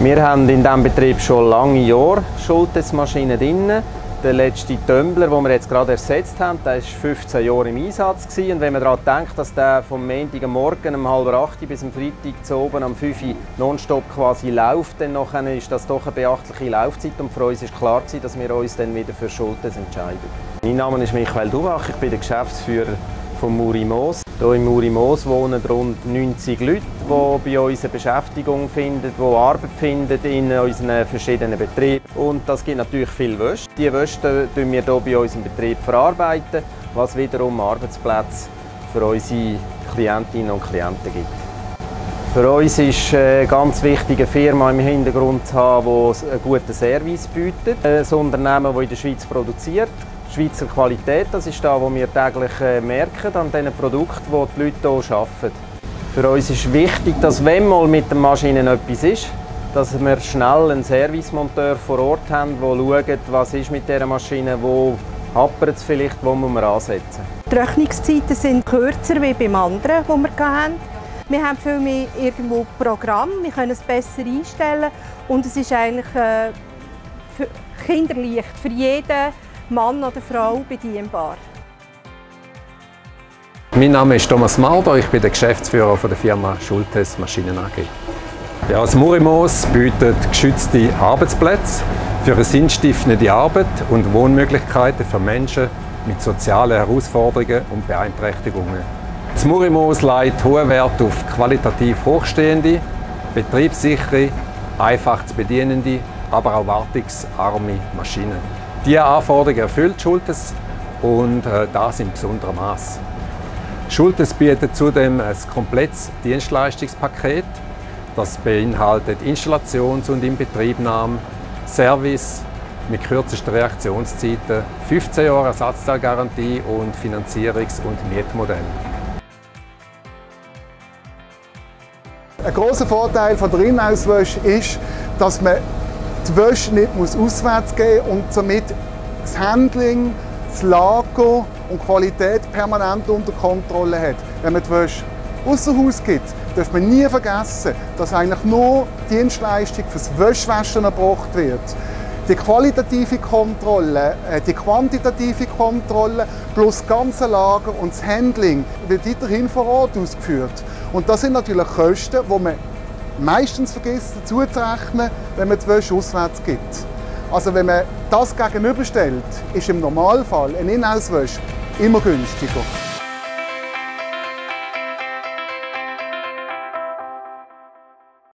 Wir haben in diesem Betrieb schon lange Jahre Schultesmaschinen drin. Der letzte Tumbler, den wir jetzt gerade ersetzt haben, der war 15 Jahre im Einsatz. Und wenn man daran denkt, dass der vom Montag Morgen um halb acht bis am Freitag zu oben am 5 Uhr nonstop quasi läuft, dann ist das doch eine beachtliche Laufzeit. Und für uns ist klar dass wir uns dann wieder für Schultes entscheiden. Mein Name ist Michael Dubach, ich bin der Geschäftsführer von Muri Moos. Hier in Muri Moos wohnen rund 90 Leute, die bei uns eine Beschäftigung finden, die Arbeit finden in unseren verschiedenen Betrieben. Und das gibt natürlich viel Wäsche. Die Wäsche verarbeiten wir hier bei uns im Betrieb, verarbeiten, was wiederum Arbeitsplätze für unsere Klientinnen und Klienten gibt. Für uns ist eine ganz wichtig, eine Firma im Hintergrund zu haben, die einen guten Service bietet. Ein Unternehmen, das in der Schweiz produziert, Schweizer Qualität, das ist das, was wir täglich äh, merken an den Produkten, die die Leute hier arbeiten. Für uns ist wichtig, dass wenn mal mit den Maschinen etwas ist, dass wir schnell einen Servicemonteur vor Ort haben, der schaut, was ist mit dieser Maschine, wo hapert es vielleicht, wo muss man ansetzen. Die Rechnungszeiten sind kürzer wie beim anderen, die wir hatten. Wir haben viel mehr irgendwo Programm, wir können es besser einstellen und es ist eigentlich äh, für kinderleicht für jeden Mann oder Frau bedienbar. Mein Name ist Thomas Marder, ich bin der Geschäftsführer der Firma Schultes Maschinen AG. Ja, das Murimos bietet geschützte Arbeitsplätze für eine sinnstiftende Arbeit und Wohnmöglichkeiten für Menschen mit sozialen Herausforderungen und Beeinträchtigungen. Das Murimos legt hohen Wert auf qualitativ hochstehende, betriebssichere, einfach zu bedienende, aber auch wartungsarme Maschinen. Diese Anforderungen erfüllt Schultes und äh, das in besonderem Maß. Schultes bietet zudem ein komplettes Dienstleistungspaket. Das beinhaltet Installations- und Inbetriebnahme, Service mit kürzesten Reaktionszeiten, 15 Jahre Ersatzteilgarantie und Finanzierungs- und Mietmodell. Ein großer Vorteil von der Innenauswäsche ist, dass man die Wäsche nicht muss auswärts gehen und somit das Handling, das Lager und die Qualität permanent unter Kontrolle hat. Wenn man die Wäsche außer Haus gibt, darf man nie vergessen, dass eigentlich nur Dienstleistung fürs Wäschwaschen erbracht wird. Die qualitative Kontrolle, äh, die quantitative Kontrolle plus das ganze Lager und das Handling wird weiterhin vor Ort ausgeführt. Und das sind natürlich Kosten, die man meistens vergisst dazu wenn man Wäsche auswärts gibt. Also wenn man das gegenüberstellt, ist im Normalfall eine Inhouse-Wäsche immer günstiger.